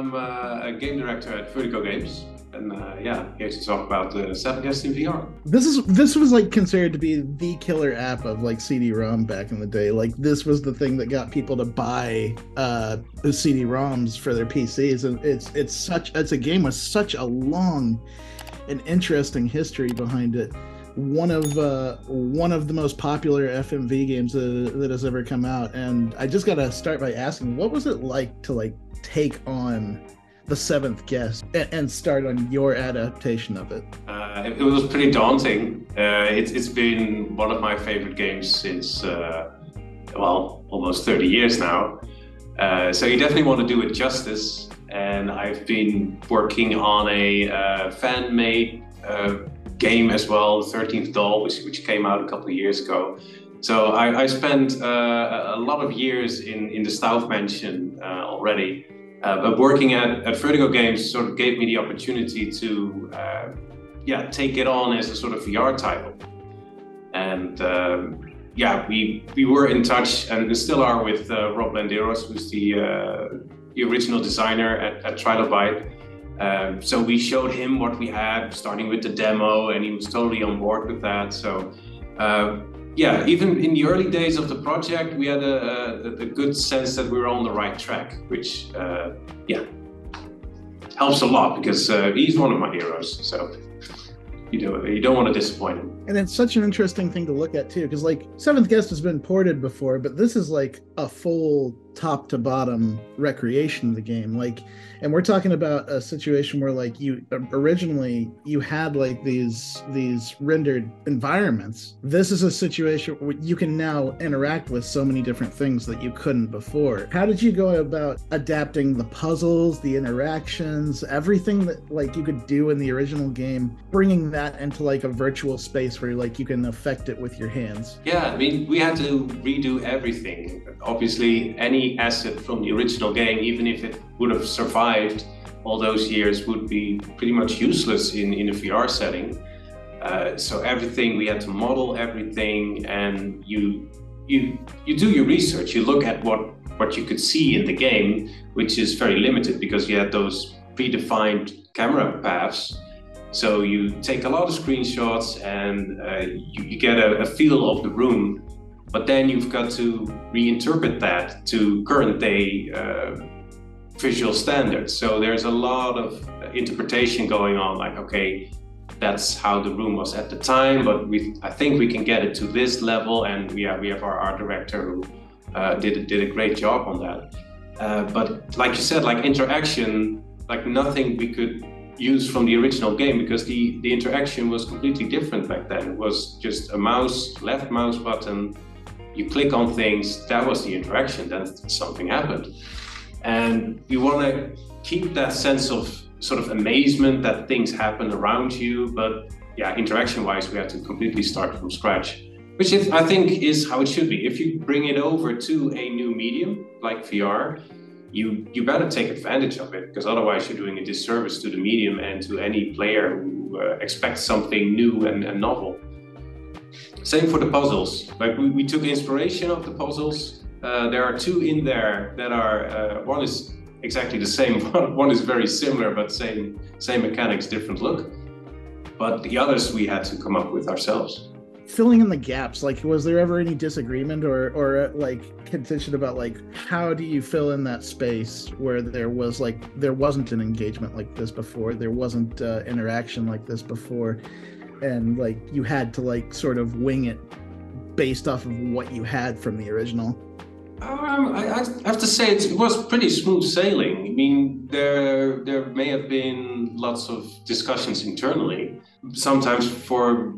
I'm uh, a game director at Vertigo Games and uh, yeah, here to talk about the Seven Guests in VR. This is this was like considered to be the killer app of like CD-ROM back in the day. Like this was the thing that got people to buy uh, CD-ROMs for their PCs, and it's it's such it's a game with such a long and interesting history behind it. One of uh, one of the most popular FMV games that, that has ever come out, and I just gotta start by asking, what was it like to like take on the seventh guest and start on your adaptation of it? Uh, it, was pretty daunting. Uh, it, has been one of my favorite games since, uh, well, almost 30 years now. Uh, so you definitely want to do it justice. And I've been working on a uh, fan made uh, game as well, the 13th Doll, which, which came out a couple of years ago. So I, I spent a lot of years in, in the Stauf Mansion already. Uh, but working at, at Vertigo Games sort of gave me the opportunity to, uh, yeah, take it on as a sort of VR title. And um, yeah, we we were in touch and still are with uh, Rob Landeros, who's the uh, the original designer at, at Trilobyte. Um, so we showed him what we had, starting with the demo, and he was totally on board with that. So uh, yeah, even in the early days of the project, we had a, a, a good sense that we were on the right track, which, uh, yeah, helps a lot because uh, he's one of my heroes. So you know, you don't want to disappoint him. And it's such an interesting thing to look at too, because like Seventh Guest has been ported before, but this is like a full top to bottom recreation of the game. Like, and we're talking about a situation where like you originally you had like these these rendered environments. This is a situation where you can now interact with so many different things that you couldn't before. How did you go about adapting the puzzles, the interactions, everything that like you could do in the original game, bringing that into like a virtual space where like you can affect it with your hands? Yeah, I mean, we had to redo everything. Obviously, any asset from the original game, even if it would have survived all those years, would be pretty much useless in, in a VR setting. Uh, so everything we had to model everything, and you you you do your research. You look at what what you could see in the game, which is very limited because you had those predefined camera paths. So you take a lot of screenshots and uh, you, you, get a, a feel of the room but then you've got to reinterpret that to current day uh, visual standards. So there's a lot of interpretation going on, like, okay, that's how the room was at the time, but we, I think we can get it to this level. And we have, we have our art director who uh, did, did a great job on that. Uh, but like you said, like interaction, like nothing we could use from the original game because the, the interaction was completely different back then. It was just a mouse, left mouse button, you click on things, that was the interaction, then something happened. And you want to keep that sense of sort of amazement that things happen around you. But yeah, interaction wise, we had to completely start from scratch, which is, I think is how it should be. If you bring it over to a new medium like VR, you, you better take advantage of it because otherwise you're doing a disservice to the medium and to any player who uh, expects something new and, and novel. Same for the puzzles. Like we, we took inspiration of the puzzles. Uh, there are two in there that are uh, one is exactly the same. one is very similar, but same same mechanics, different look. But the others we had to come up with ourselves. Filling in the gaps, like was there ever any disagreement or or uh, like contention about like how do you fill in that space where there was like there wasn't an engagement like this before, there wasn't uh, interaction like this before? and like you had to like sort of wing it based off of what you had from the original? Um, I, I, have to say it was pretty smooth sailing. I mean, there there may have been lots of discussions internally, sometimes for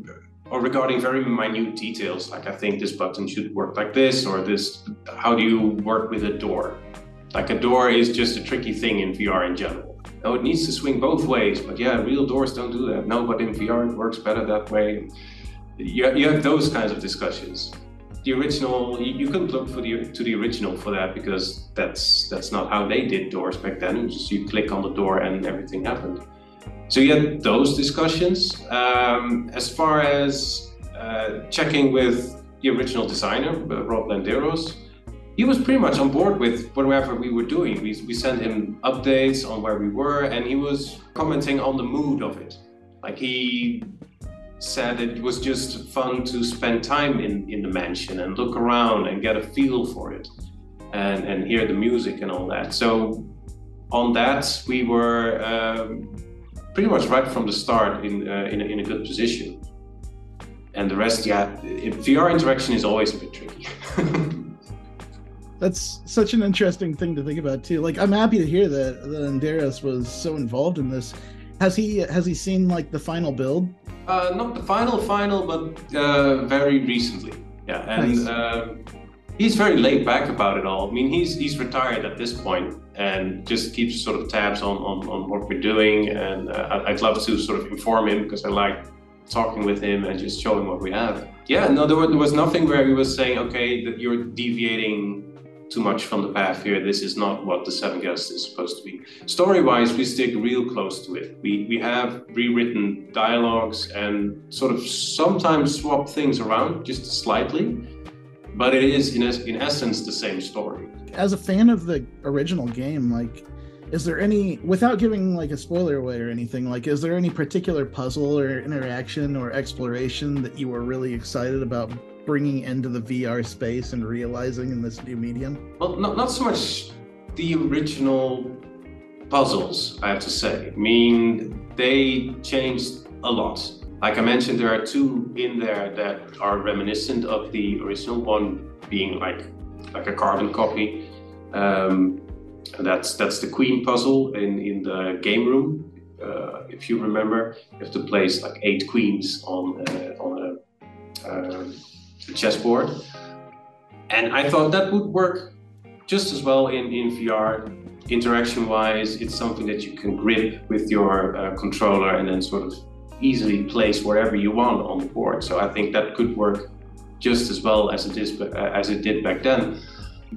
or regarding very minute details, like I think this button should work like this, or this. How do you work with a door? Like a door is just a tricky thing in VR in general no, it needs to swing both ways. But yeah, real doors don't do that. No, but in VR it works better that way. You, you have those kinds of discussions. The original, you, you couldn't look for the to the original for that because that's that's not how they did doors back then. Just you click on the door and everything happened. So you had those discussions. Um, as far as uh, checking with the original designer, uh, Rob Landeros, he was pretty much on board with whatever we were doing. We, we sent him updates on where we were, and he was commenting on the mood of it. Like he said it was just fun to spend time in, in the mansion and look around and get a feel for it and, and hear the music and all that. So on that, we were um, pretty much right from the start in, uh, in, a, in a good position. And the rest, yeah, VR interaction is always a bit tricky. That's such an interesting thing to think about too. Like, I'm happy to hear that that Landeros was so involved in this. Has he has he seen like the final build? Uh, not the final final, but uh, very recently. Yeah, and nice. He's very laid back about it all. I mean, he's he's retired at this point and just keeps sort of tabs on on, on what we're doing. And uh, I'd love to sort of inform him because I like talking with him and just showing what we have. Yeah, no, there was, there was nothing where he was saying, okay, that you're deviating too much from the path here. This is not what the Seven Guests is supposed to be. Story wise, we stick real close to it. We, we have rewritten dialogues and sort of sometimes swap things around just slightly, but it is in, in essence the same story. As a fan of the original game, like, is there any without giving like a spoiler away or anything like is there any particular puzzle or interaction or exploration that you were really excited about bringing into the VR space and realizing in this new medium? Well, not, not so much the original puzzles, I have to say. I mean, they changed a lot. Like I mentioned, there are two in there that are reminiscent of the original one being like like a carbon copy. Um, that's that's the Queen puzzle in in the game room. Uh, if you remember, you have to place like eight queens on uh, on a uh, chessboard. And I thought that would work just as well in, in VR. Interaction wise, it's something that you can grip with your uh, controller and then sort of easily place wherever you want on the board. So I think that could work just as well as it is uh, as it did back then.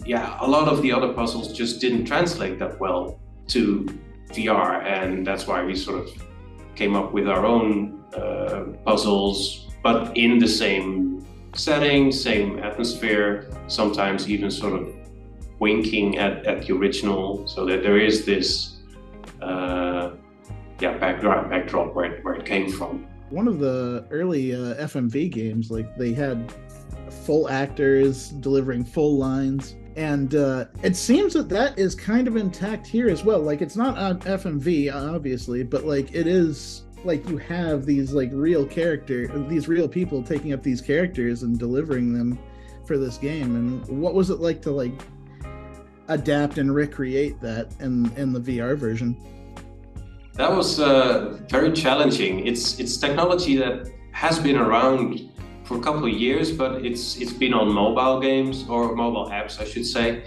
Yeah, a lot of the other puzzles just didn't translate that well to VR, and that's why we sort of came up with our own uh, puzzles, but in the same setting, same atmosphere, sometimes even sort of winking at, at the original, so that there is this uh, yeah backdrop backdrop where it, where it came from. One of the early uh, FMV games, like they had full actors delivering full lines and uh, it seems that that is kind of intact here as well like it's not on fmv obviously but like it is like you have these like real character these real people taking up these characters and delivering them for this game and what was it like to like adapt and recreate that in in the VR version that was uh, very challenging it's it's technology that has been around for a couple of years but it's it's been on mobile games or mobile apps I should say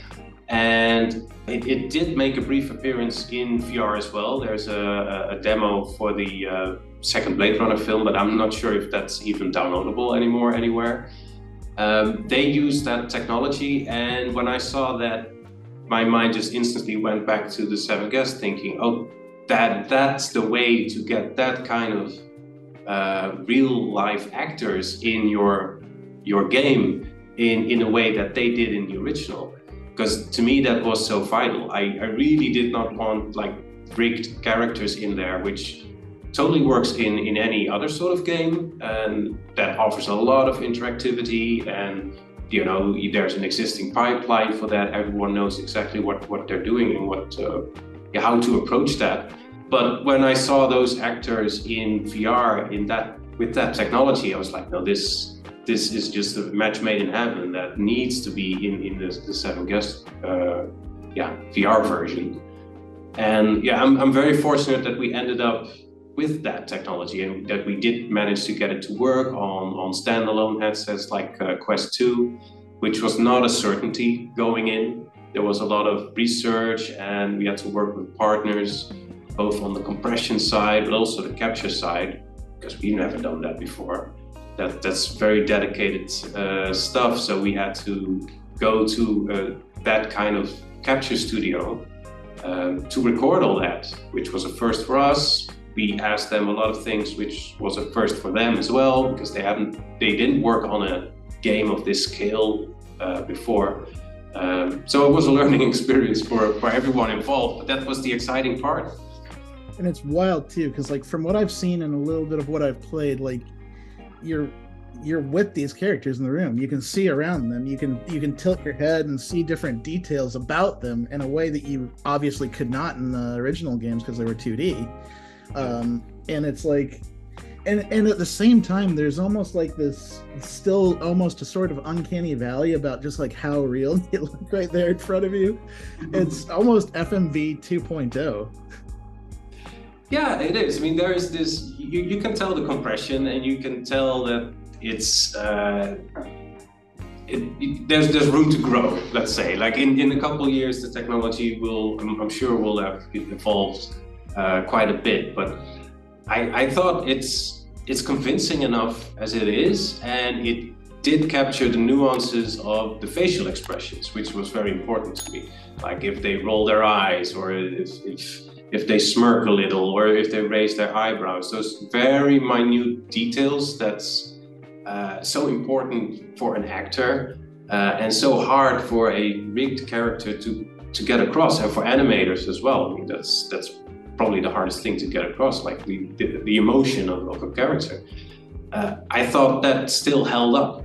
and it, it, did make a brief appearance in VR as well. There's a, a demo for the uh, second Blade Runner film, but I'm not sure if that's even downloadable anymore anywhere. Um, they use that technology, and when I saw that, my mind just instantly went back to the Seven Guests, thinking, "Oh, that that's the way to get that kind of uh, real life actors in your your game in in a way that they did in the original." because to me that was so vital. I, I really did not want like rigged characters in there, which totally works in in any other sort of game, and that offers a lot of interactivity and you know there's an existing pipeline for that. Everyone knows exactly what what they're doing and what uh, how to approach that. But when I saw those actors in VR in that with that technology, I was like, no, this this is just a match made in heaven that needs to be in, in the, the seven guest uh, yeah VR version. And yeah, I'm, I'm very fortunate that we ended up with that technology and that we did manage to get it to work on, on standalone headsets like uh, Quest 2, which was not a certainty going in. There was a lot of research and we had to work with partners, both on the compression side, but also the capture side, because we've never done that before that that's very dedicated uh, stuff. So we had to go to uh, that kind of capture studio um, to record all that, which was a first for us. We asked them a lot of things, which was a first for them as well, because they hadn't, they didn't work on a game of this scale uh, before. Um, so it was a learning experience for, for everyone involved, but that was the exciting part. And it's wild too, because like from what I've seen and a little bit of what I've played, like you're you're with these characters in the room. You can see around them. You can you can tilt your head and see different details about them in a way that you obviously could not in the original games because they were 2D. Um, and it's like and and at the same time there's almost like this still almost a sort of uncanny valley about just like how real they look right there in front of you it's almost fmv 2.0 yeah it is i mean there is this you, you can tell the compression and you can tell that it's uh, it, it, there's there's room to grow. Let's say, like in, in a couple of years, the technology will, I'm, I'm sure, will have evolved uh, quite a bit. But I, I thought it's it's convincing enough as it is, and it did capture the nuances of the facial expressions, which was very important to me. Like if they roll their eyes, or if if if they smirk a little, or if they raise their eyebrows. Those very minute details that's uh, so important for an actor uh, and so hard for a rigged character to to get across, and for animators as well. I mean, that's that's probably the hardest thing to get across, like the the, the emotion of, of, a character. Uh, I thought that still held up,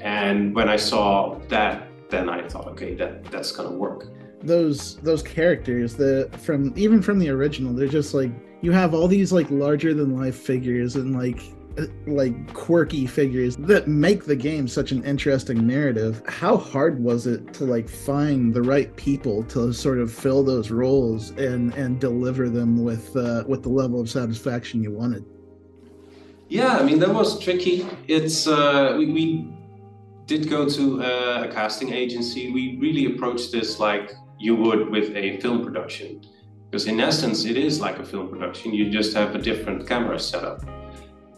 and when I saw that, then I thought, okay, that that's gonna work. Those those characters, the from even from the original, they're just like you have all these like larger than life figures and like like quirky figures that make the game such an interesting narrative how hard was it to like find the right people to sort of fill those roles and and deliver them with uh, with the level of satisfaction you wanted? Yeah i mean that was tricky. It's uh we, we did go to a casting agency. We really approached this like you would with a film production because in essence it is like a film production. You just have a different camera setup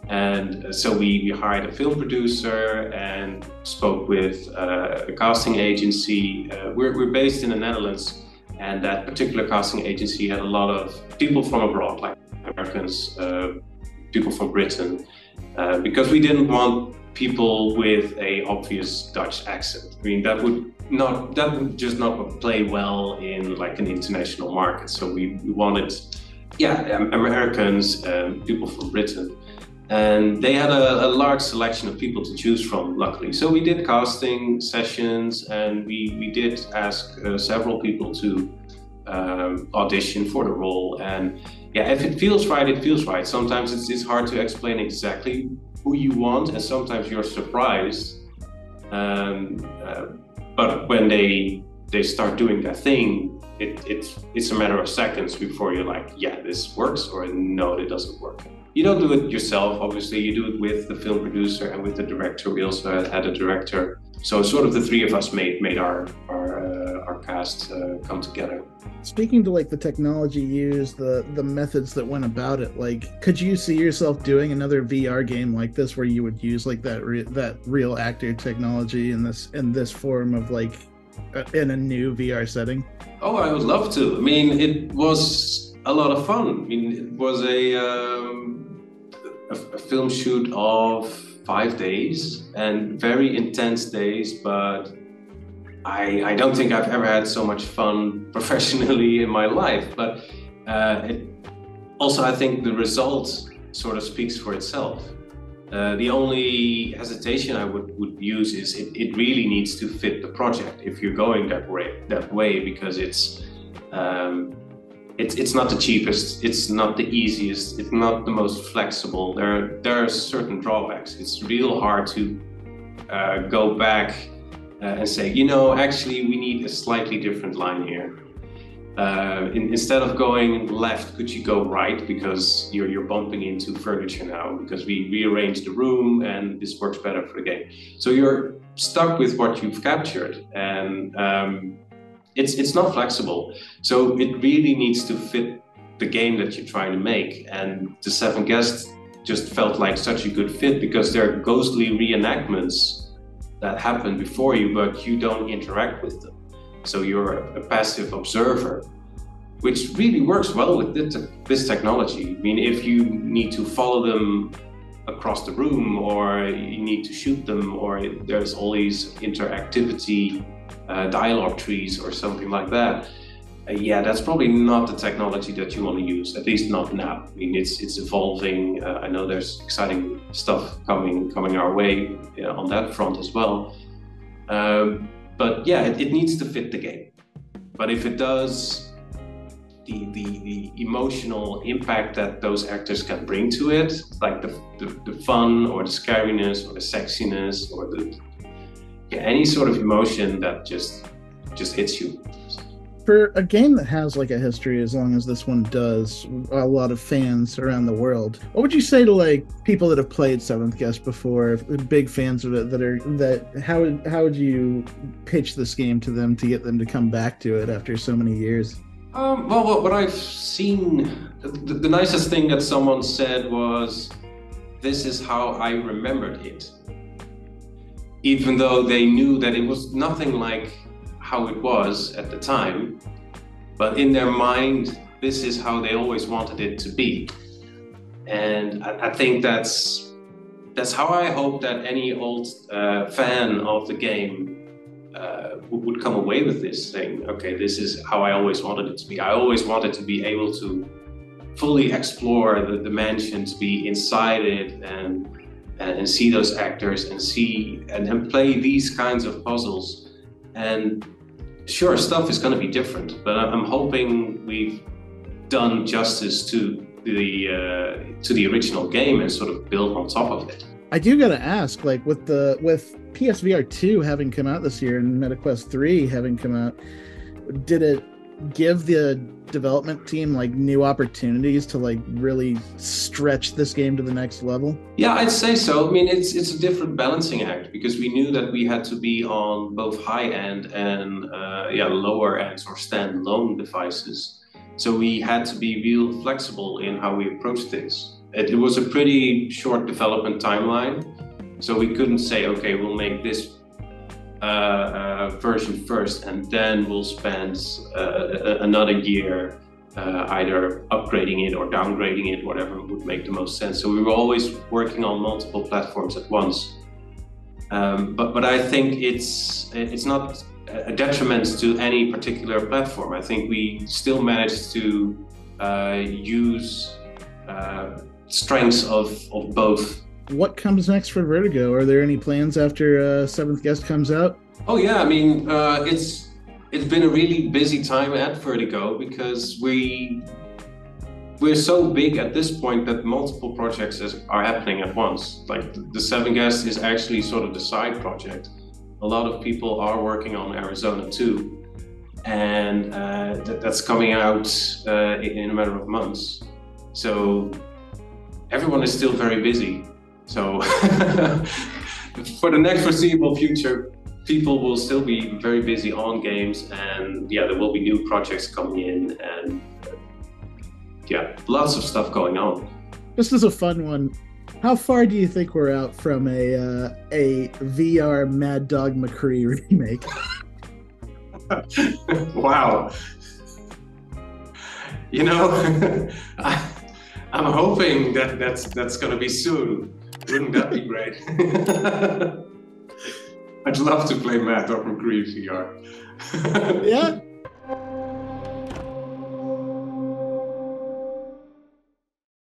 and so we, we hired a film producer and spoke with uh, a casting agency. Uh, we're, we're based in the Netherlands, and that particular casting agency had a lot of people from abroad, like Americans, uh, people from Britain, uh, because we didn't want people with a obvious Dutch accent. I mean, that would not that would just not play well in like an international market. So we, we wanted, yeah, Americans, um, people from Britain and they had a, a, large selection of people to choose from luckily. So we did casting sessions and we, we did ask uh, several people to um, audition for the role. And yeah if it feels right it feels right. Sometimes it's, it's hard to explain exactly who you want and sometimes you're surprised um, uh, but when they they start doing that thing it, it's it's a matter of seconds before you're like yeah this works or no it doesn't work you don't do it yourself, obviously. You do it with the film producer and with the director. We also had a director, so sort of the three of us made made our our, uh, our cast uh, come together. Speaking to like the technology used, the the methods that went about it, like could you see yourself doing another VR game like this where you would use like that re- that real actor technology in this in this form of like in a new VR setting? Oh, I would love to. I mean, it was a lot of fun. I mean, it was a um, a, a film shoot of five days and very intense days, but I, I don't think I've ever had so much fun professionally in my life. But uh, it, also, I think the result sort of speaks for itself. Uh, the only hesitation I would, would use is it, it really needs to fit the project if you're going that way that way because it's um, it's it's not the cheapest, it's not the easiest, it's not the most flexible. There there are certain drawbacks. It's real hard to uh, go back uh, and say, you know, actually we need a slightly different line here. Uh, in, instead of going left, could you go right because you're you're bumping into furniture now because we rearranged the room and this works better for the game. So you're stuck with what you've captured and. Um, it's it's not flexible. So it really needs to fit the game that you're trying to make. And the Seven Guests just felt like such a good fit because they're ghostly reenactments that happen before you, but you don't interact with them. So you're a, passive observer, which really works well with this technology. I mean, if you need to follow them across the room or you need to shoot them or there's always interactivity uh, dialogue trees or something like that. Uh, yeah, that's probably not the technology that you want to use. At least not now. I mean, it's it's evolving. Uh, I know there's exciting stuff coming coming our way on that front as well. Um, but yeah, it, it needs to fit the game. But if it does, the, the, the emotional impact that those actors can bring to it, like the, the, the fun or the scariness or the sexiness or the yeah, any sort of emotion that just just hits you. For a game that has like a history as long as this one does a lot of fans around the world what would you say to like people that have played seventh guest before big fans of it that are that how would how would you pitch this game to them to get them to come back to it after so many years? Um, well what, what i've seen the, the nicest thing that someone said was this is how i remembered it even though they knew that it was nothing like how it was at the time, but in their mind, this is how they always wanted it to be. And I, think that's that's how I hope that any old uh, fan of the game uh, would come away with this thing. Okay, this is how I always wanted it to be. I always wanted to be able to fully explore the, the mansion, to be inside it, and and see those actors and see and, and play these kinds of puzzles. And sure, stuff is going to be different, but I'm hoping we've done justice to the uh, to the original game and sort of build on top of it. I do got to ask, like with the with PSVR two having come out this year and MetaQuest three having come out, did it give the development team like new opportunities to like really stretch this game to the next level? Yeah, I'd say so. I mean, it's it's a different balancing act because we knew that we had to be on both high end and uh, yeah lower ends or standalone devices. So we had to be real flexible in how we approach things. It, it was a pretty short development timeline, so we couldn't say, okay, we'll make this version first, and then we'll spend uh, another year either upgrading it or downgrading it, whatever would make the most sense. So we were always working on multiple platforms at once. Um, but but I think it's it's not a detriment to any particular platform. I think we still managed to uh, use uh, strengths of, of both what comes next for Vertigo? Are there any plans after uh, Seventh Guest comes out? Oh yeah, I mean uh, it's it's been a really busy time at Vertigo because we we're so big at this point that multiple projects is, are happening at once. Like the Seven Guest is actually sort of the side project. A lot of people are working on Arizona too, and uh, th- that's coming out uh, in a matter of months. So everyone is still very busy so for the next foreseeable future, people will still be very busy on games, and yeah, there will be new projects coming in, and yeah, lots of stuff going on. This is a fun one. How far do you think we're out from a uh, a VR Mad Dog McCree remake? wow. You know, I, I'm hoping that that's that's going to be soon. Wouldn't that be great? I'd love to play Mad Dog McCree VR. yeah,